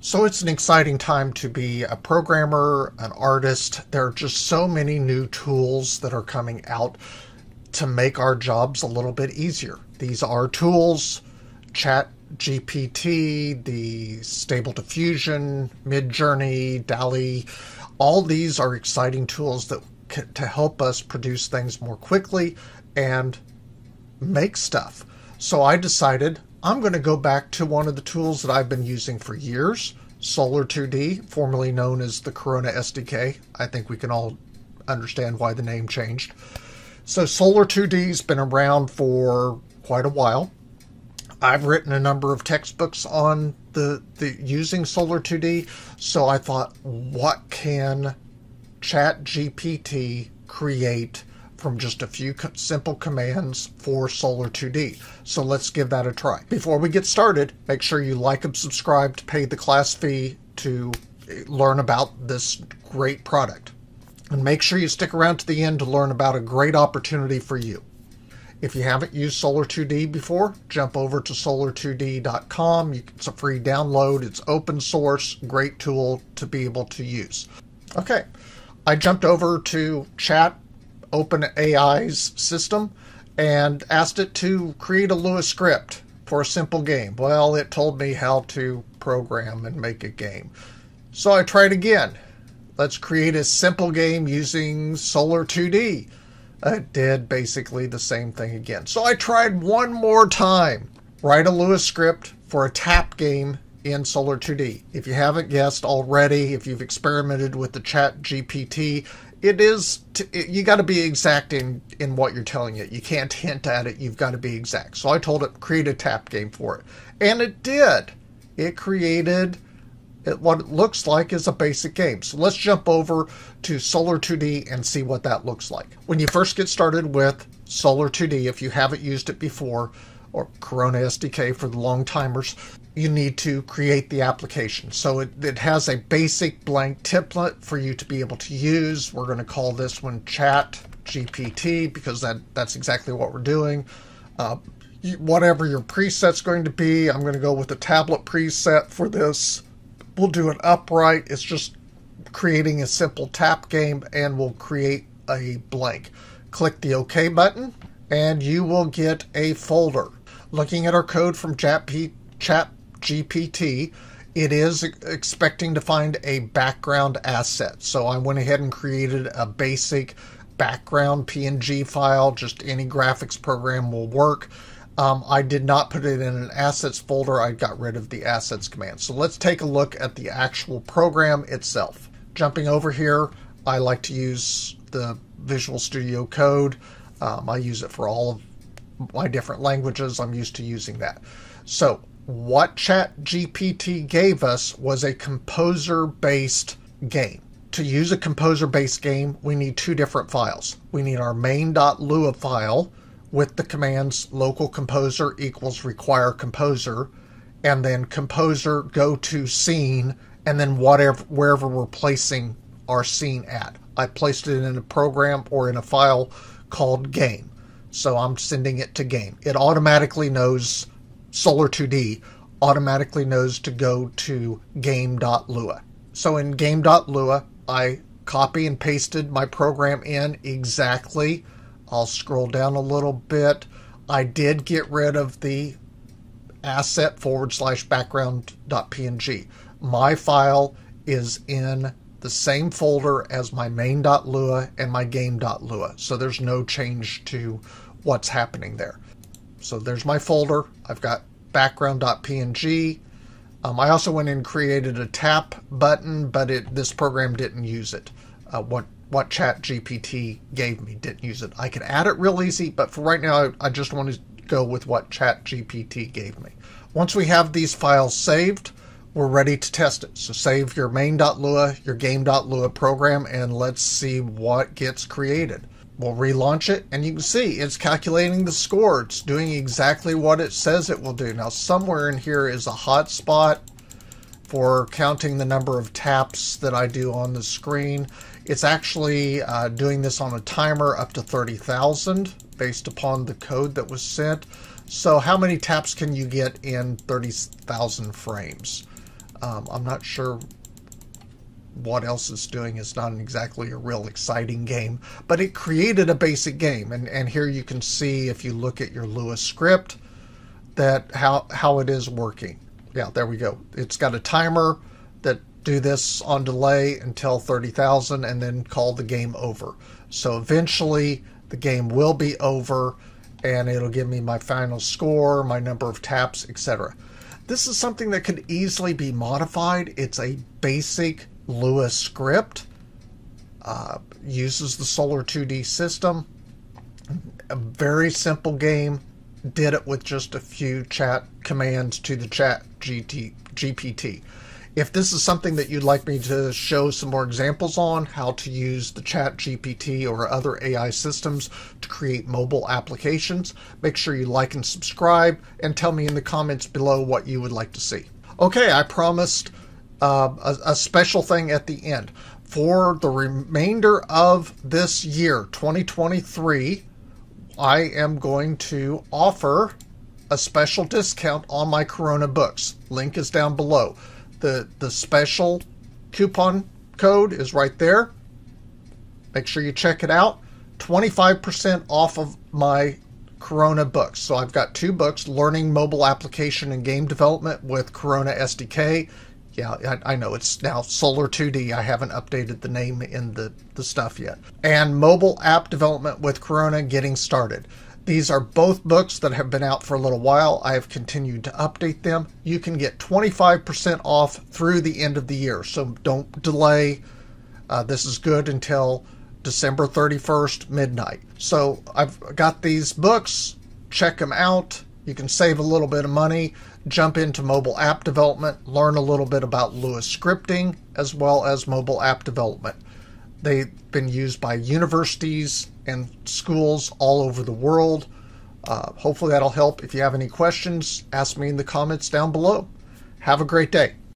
So it's an exciting time to be a programmer, an artist. There are just so many new tools that are coming out to make our jobs a little bit easier. These are tools, Chat GPT, the Stable Diffusion, Midjourney, DALL-E. All these are exciting tools that to help us produce things more quickly and make stuff. So I decided I'm going to go back to one of the tools that I've been using for years, Solar 2D, formerly known as the Corona SDK. I think we can all understand why the name changed. So Solar 2D's been around for quite a while. I've written a number of textbooks on the, the using Solar 2D, so I thought, what can Chat GPT create from just a few simple commands for Solar 2D. So let's give that a try. Before we get started, make sure you like and subscribe to pay the class fee to eh, learn about this great product. And make sure you stick around to the end to learn about a great opportunity for you. If you haven't used Solar2D before, jump over to solar2d.com. It's a free download. It's open source, great tool to be able to use. Okay, I jumped over to chat OpenAI's system and asked it to create a Lua script for a simple game. Well, it told me how to program and make a game. So I tried again. Let's create a simple game using Solar 2D. It did basically the same thing again. So I tried one more time. Write a Lua script for a tap game in Solar 2D. If you haven't guessed already, if you've experimented with the Chat GPT, it is t- you got to be exact in in what you're telling it. You can't hint at it. You've got to be exact. So I told it create a tap game for it, and it did. It created it, what it looks like is a basic game. So let's jump over to Solar 2D and see what that looks like. When you first get started with Solar 2D, if you haven't used it before, or Corona SDK for the long timers, you need to create the application. So it, it has a basic blank template for you to be able to use. We're going to call this one Chat GPT because that, that's exactly what we're doing. Uh, whatever your preset's going to be, I'm going to go with the tablet preset for this. We'll do an upright. It's just creating a simple tap game and we'll create a blank. Click the OK button and you will get a folder. Looking at our code from Chat, P- Chat GPT, it is expecting to find a background asset. So I went ahead and created a basic background PNG file. Just any graphics program will work. Um, I did not put it in an assets folder. I got rid of the assets command. So let's take a look at the actual program itself. Jumping over here, I like to use the Visual Studio Code. Um, I use it for all of my different languages. I'm used to using that. So what ChatGPT gave us was a composer based game. To use a composer based game, we need two different files. We need our main.lua file with the commands local composer equals require composer, and then composer go to scene, and then whatever wherever we're placing our scene at. I placed it in a program or in a file called game. So I'm sending it to game. It automatically knows Solar 2D automatically knows to go to game.lua. So in game.lua, I copy and pasted my program in exactly. I'll scroll down a little bit. I did get rid of the asset forward slash background.png. My file is in the same folder as my main.lua and my game.lua. So there's no change to what's happening there. So there's my folder. I've got background.png. Um, I also went and created a tap button, but it this program didn't use it. Uh, what what Chat GPT gave me didn't use it. I could add it real easy, but for right now, I, I just want to go with what ChatGPT gave me. Once we have these files saved, we're ready to test it. So save your main.lua, your game.lua program, and let's see what gets created. We'll relaunch it and you can see it's calculating the score. It's doing exactly what it says it will do. Now somewhere in here is a hotspot for counting the number of taps that I do on the screen. It's actually uh, doing this on a timer up to 30,000 based upon the code that was sent. So how many taps can you get in 30,000 frames? Um, I'm not sure what else it's doing. is not exactly a real exciting game, but it created a basic game. And, and here you can see if you look at your Lua script that how, how it is working. Yeah, there we go. It's got a timer that do this on delay until 30,000 and then call the game over. So eventually the game will be over and it'll give me my final score, my number of taps, etc. This is something that could easily be modified. It's a basic Lua script, uh, uses the Solar 2D system. A very simple game. Did it with just a few chat commands to the chat GT, GPT. If this is something that you'd like me to show some more examples on, how to use the chat GPT or other AI systems to create mobile applications, make sure you like and subscribe and tell me in the comments below what you would like to see. Okay, I promised uh, a, a special thing at the end. For the remainder of this year, 2023, I am going to offer a special discount on my Corona books. Link is down below the the special coupon code is right there. Make sure you check it out. 25% off of my Corona books. So I've got two books, Learning Mobile Application and Game Development with Corona SDK. Yeah, I, I, know it's now Solar 2D. I haven't updated the name in the, the stuff yet. And Mobile App Development with Corona Getting Started. These are both books that have been out for a little while. I have continued to update them. You can get 25% off through the end of the year, so don't delay. Uh, this is good until December 31st, midnight. So I've got these books. Check them out. You can save a little bit of money, jump into mobile app development, learn a little bit about Lua scripting, as well as mobile app development. They've been used by universities and schools all over the world. Uh, hopefully that'll help. If you have any questions, ask me in the comments down below. Have a great day.